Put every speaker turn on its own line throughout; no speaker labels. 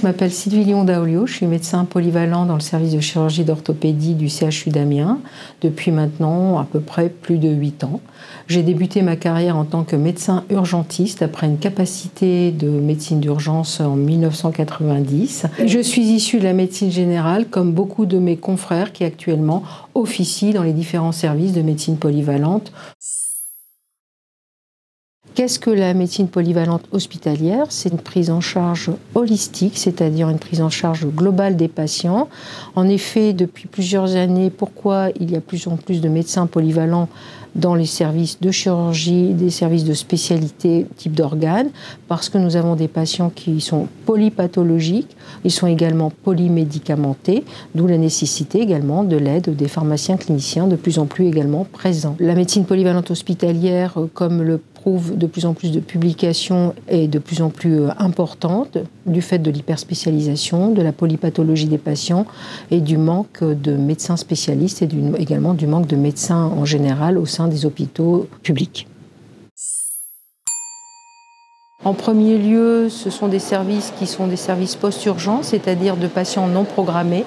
Je m'appelle Sylvie Lyon Daolio, je suis médecin polyvalent dans le service de chirurgie d'orthopédie du CHU d'Amiens depuis maintenant à peu près plus de 8 ans. J'ai débuté ma carrière en tant que médecin urgentiste après une capacité de médecine d'urgence en 1990. Je suis issue de la médecine générale comme beaucoup de mes confrères qui actuellement officient dans les différents services de médecine polyvalente. Qu'est-ce que la médecine polyvalente hospitalière? C'est une prise en charge holistique, c'est-à-dire une prise en charge globale des patients. En effet, depuis plusieurs années, pourquoi il y a plus en plus de médecins polyvalents dans les services de chirurgie, des services de spécialité type d'organes, parce que nous avons des patients qui sont polypathologiques, ils sont également polymédicamentés, d'où la nécessité également de l'aide des pharmaciens cliniciens de plus en plus également présents. La médecine polyvalente hospitalière, comme le de plus en plus de publications, est de plus en plus euh, importante du fait de l'hyperspécialisation, de la polypathologie des patients et du manque de médecins spécialistes et également du manque de médecins en général au sein des hôpitaux publics. En premier lieu, ce sont des services qui sont des services post-urgence, c'est-à-dire de patients non programmés,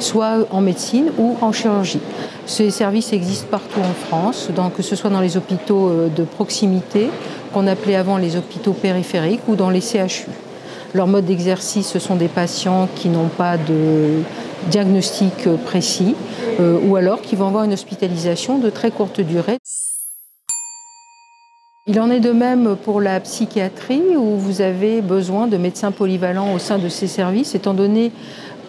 soit en médecine ou en chirurgie. Ces services existent partout en France, que ce soit dans les hôpitaux euh, de proximité, qu'on appelait avant les hôpitaux périphériques, ou dans les CHU. Leur mode d'exercice, ce sont des patients qui n'ont pas de diagnostic euh, précis, euh, ou alors qui vont avoir une hospitalisation de très courte durée. Il en est de même pour la psychiatrie où vous avez besoin de médecins polyvalents au sein de ces services, étant donné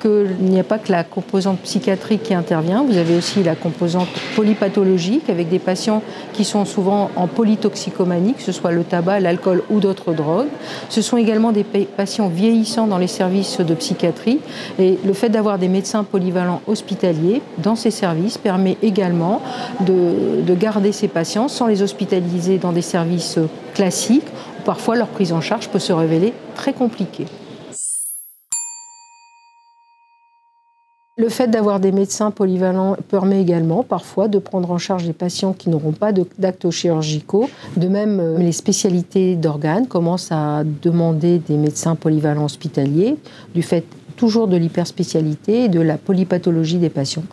qu'il n'y a pas que la composante psychiatrique qui intervient, vous avez aussi la composante polypathologique avec des patients qui sont souvent en polytoxicomanie, que ce soit le tabac, l'alcool ou d'autres drogues. Ce sont également des patients vieillissants dans les services de psychiatrie et le fait d'avoir des médecins polyvalents hospitaliers dans ces services permet également de, de garder ces patients sans les hospitaliser dans des services classiques parfois leur prise en charge peut se révéler très compliquée. Le fait d'avoir des médecins polyvalents permet également parfois de prendre en charge des patients qui n'auront pas d'actes chirurgicaux. De même, euh, les spécialités d'organes commencent à demander des médecins polyvalents hospitaliers du fait toujours de l'hyperspécialité et de la polypathologie des patients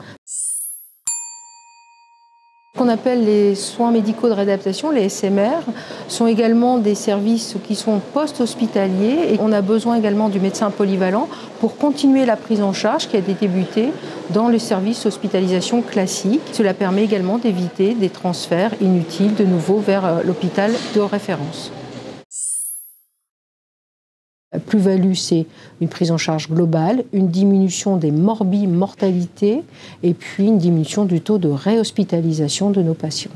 qu'on appelle les soins médicaux de réadaptation, les SMR, sont également des services qui sont post-hospitaliers et on a besoin également du médecin polyvalent pour continuer la prise en charge qui a été débutée dans le service hospitalisation classique. Cela permet également d'éviter des transferts inutiles de nouveau vers euh, l'hôpital de référence. La plus-value, c'est une prise en charge globale, une diminution des morbi-mortalités et puis une diminution du taux de réhospitalisation de nos patients.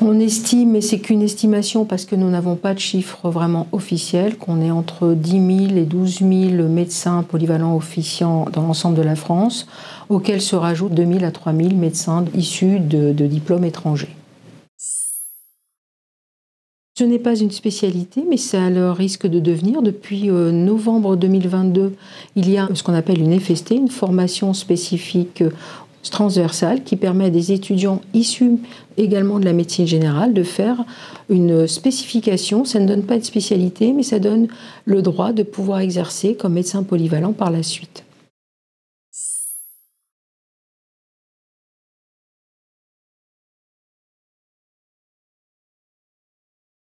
On estime, et c'est qu'une estimation parce que nous n'avons pas de chiffres vraiment officiels, qu'on est entre 10 000 et 12 000 médecins polyvalents officiants dans l'ensemble de la France, auxquels se rajoutent 2 000 à 3 000 médecins issus de diplômes étrangers. Ce n'est pas une spécialité, mais à leur risque de devenir. Depuis euh, novembre 2022, il y a ce qu'on appelle une FST, une formation spécifique euh, transversale qui permet à des étudiants issus également de la médecine générale de faire une spécification. Ça ne donne pas de spécialité, mais ça donne le droit de pouvoir exercer comme médecin polyvalent par la suite.